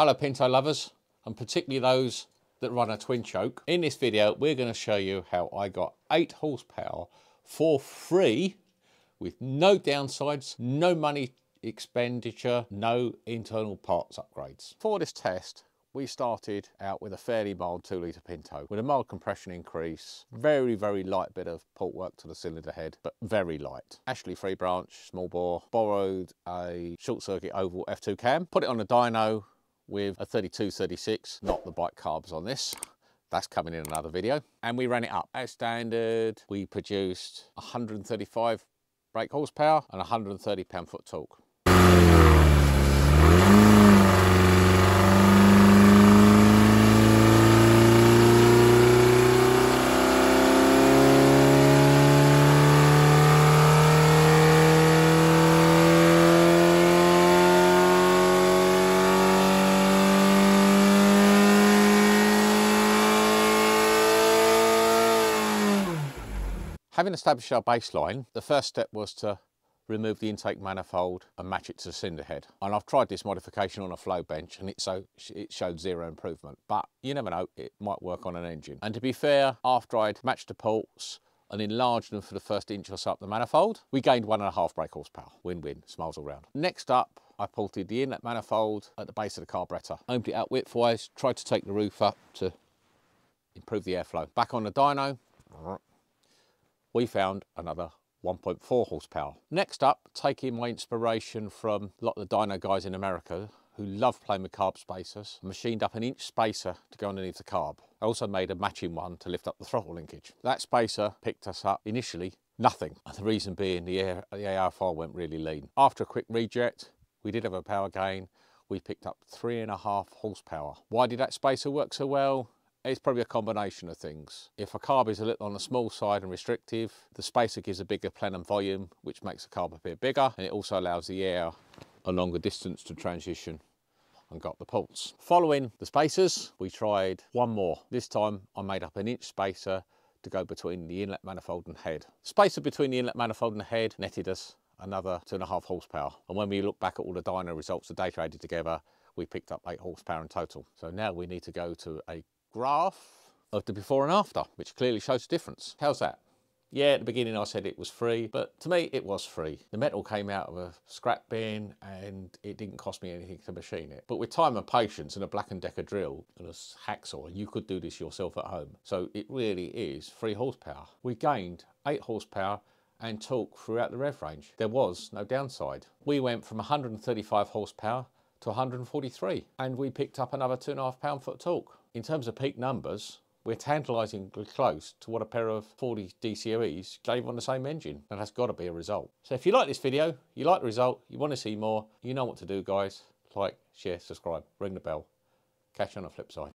Hello Pinto lovers, and particularly those that run a twin choke. In this video, we're going to show you how I got 8 horsepower for free with no downsides, no money expenditure, no internal parts upgrades. For this test, we started out with a fairly mild 2 litre Pinto with a mild compression increase, very, very light bit of port work to the cylinder head, but very light. Ashley free branch, small bore, borrowed a short circuit oval F2 cam, put it on a dyno with a 32-36, not the bike carbs on this. That's coming in another video. And we ran it up. As standard, we produced 135 brake horsepower and 130 pound-foot torque. Having established our baseline, the first step was to remove the intake manifold and match it to the cylinder head. And I've tried this modification on a flow bench and it, so, it showed zero improvement, but you never know, it might work on an engine. And to be fair, after I'd matched the ports and enlarged them for the first inch or so up the manifold, we gained one and a half brake horsepower. Win-win, smiles all round. Next up, I ported the inlet manifold at the base of the carburettor. Opened it out widthwise, tried to take the roof up to improve the airflow. Back on the dyno, we found another 1.4 horsepower. Next up, taking my inspiration from a lot of the dyno guys in America who love playing with carb spacers, machined up an inch spacer to go underneath the carb. I also made a matching one to lift up the throttle linkage. That spacer picked us up initially nothing. The reason being the, air, the AFR went really lean. After a quick rejet, we did have a power gain. We picked up three and a half horsepower. Why did that spacer work so well? It's probably a combination of things. If a carb is a little on the small side and restrictive, the spacer gives a bigger plenum volume, which makes the carb appear bigger, and it also allows the air a longer distance to transition and got the pulse. Following the spacers, we tried one more. This time I made up an inch spacer to go between the inlet manifold and head. Spacer between the inlet manifold and the head netted us another two and a half horsepower. And when we look back at all the dyno results, the data added together, we picked up eight horsepower in total. So now we need to go to a graph of the before and after, which clearly shows a difference. How's that? Yeah, at the beginning I said it was free, but to me it was free. The metal came out of a scrap bin and it didn't cost me anything to machine it. But with time and patience and a Black & Decker drill and a hacksaw, you could do this yourself at home. So it really is free horsepower. We gained 8 horsepower and torque throughout the rev range. There was no downside. We went from 135 horsepower to 143 and we picked up another two and a half pound foot torque. In terms of peak numbers, we're tantalisingly close to what a pair of 40 DCOEs gave on the same engine. And that's got to be a result. So if you like this video, you like the result, you want to see more, you know what to do guys. Like, share, subscribe, ring the bell. Catch you on the flip side.